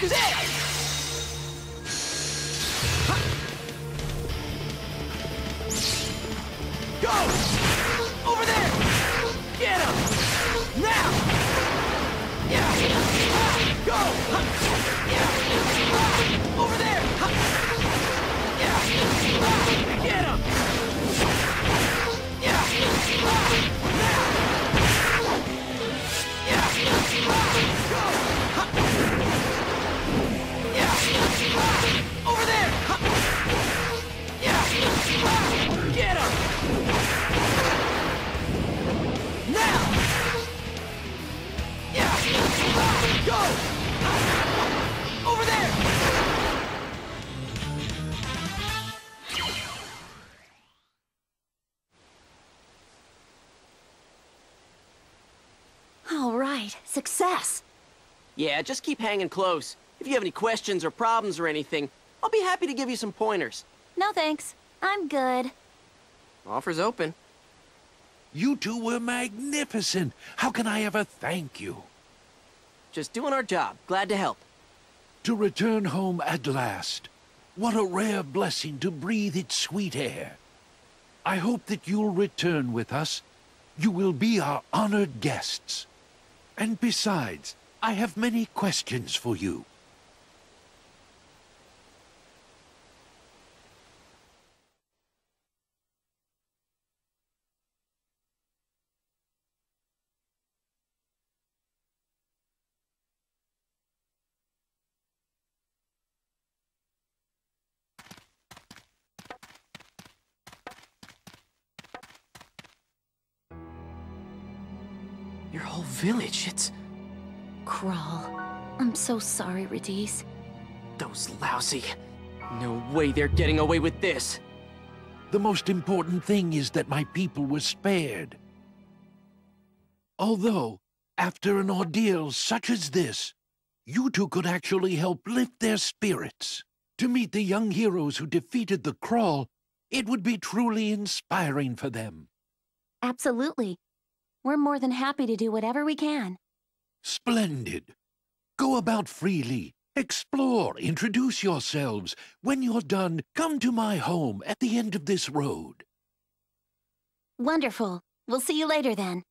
Go! Success. Yeah, just keep hanging close. If you have any questions or problems or anything, I'll be happy to give you some pointers. No thanks. I'm good. Offer's open. You two were magnificent. How can I ever thank you? Just doing our job. Glad to help. To return home at last. What a rare blessing to breathe its sweet air. I hope that you'll return with us. You will be our honored guests. And besides, I have many questions for you. Whole village, it's... Krawl. I'm so sorry, Radice. Those lousy... No way they're getting away with this! The most important thing is that my people were spared. Although, after an ordeal such as this, you two could actually help lift their spirits. To meet the young heroes who defeated the Krawl, it would be truly inspiring for them. Absolutely. We're more than happy to do whatever we can. Splendid. Go about freely. Explore, introduce yourselves. When you're done, come to my home at the end of this road. Wonderful. We'll see you later then.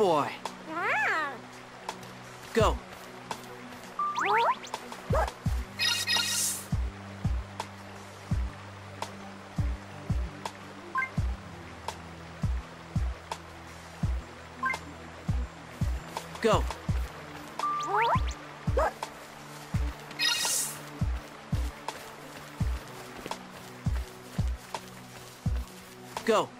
Boy. Go. Go. Go.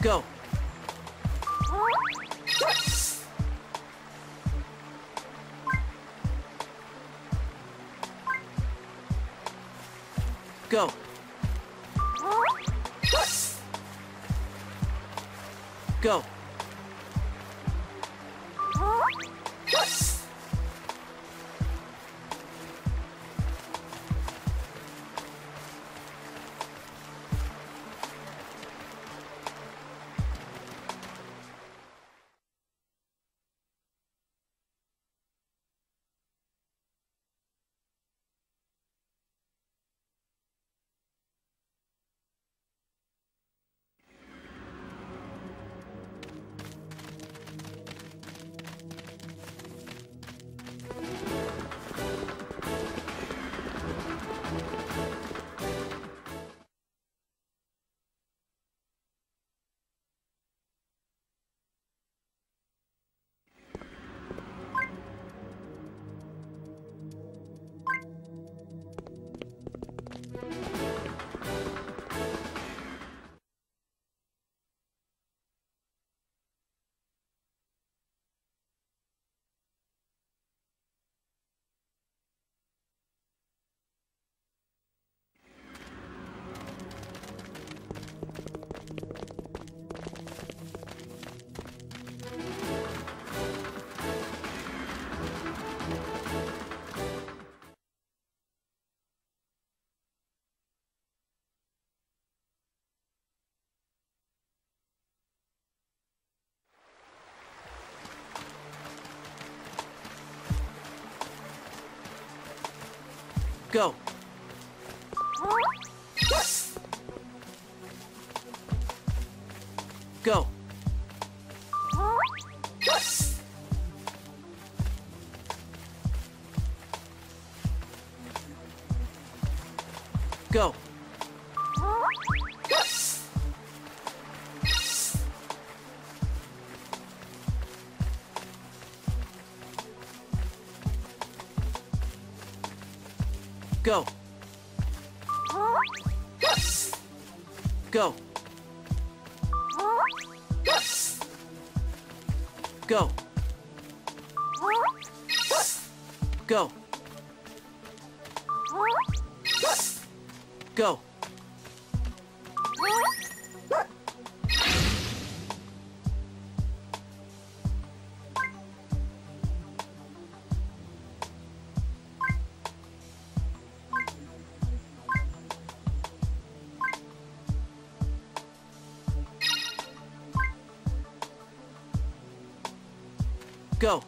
Go. Go. Go. Go. Go. Go. Go. Go. Go. Go. Go.